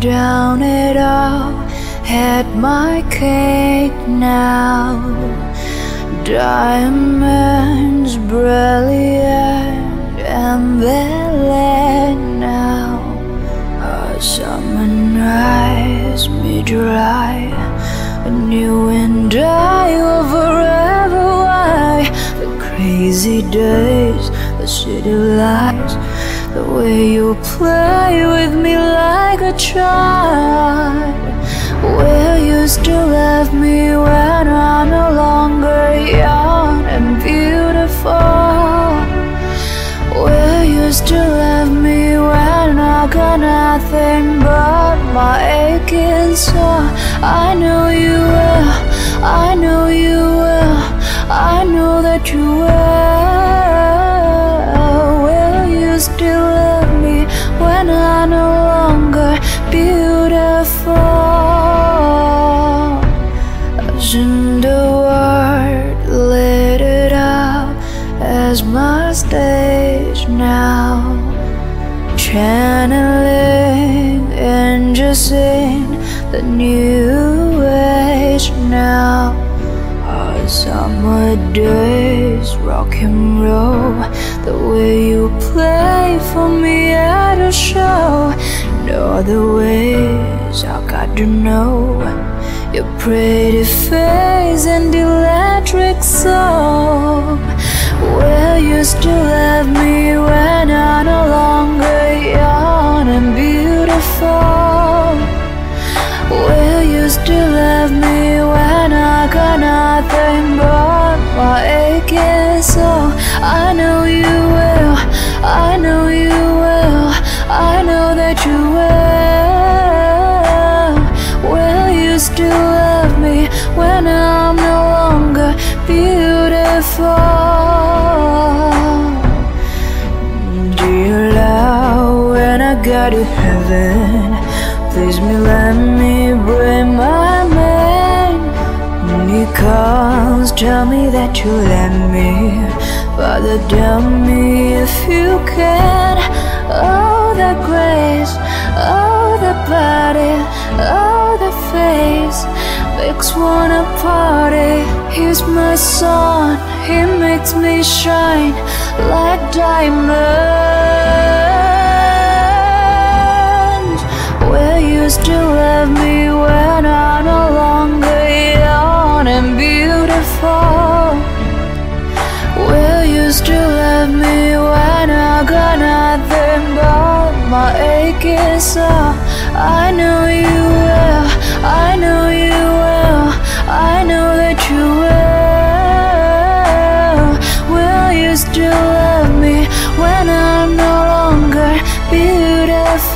down it all. Had my cake now. Diamonds brilliant and Bel-Air now. A summer nights me dry. And you and I forever why the crazy days, the city lights, the way you play with me like a child. Will you still love me when I'm no longer young and beautiful? Will you still love me when I got nothing but my aching soul? I know you will, I know you will, I know that you will. Channeling and just in the new age now. Our summer days rock and roll the way you play for me at a show. No other ways I got to know. Your pretty face and electric soul Will you still love me beautiful? you love, when I got to heaven, please me let me bring my man. He calls, tell me that you let me. Father, tell me if you can. Makes one a party. He's my sun, he makes me shine like diamonds. Will you still love me when I'm no longer young and beautiful? Will you still love me when I got nothing but my aching soul? I know you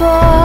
fall